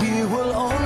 we will all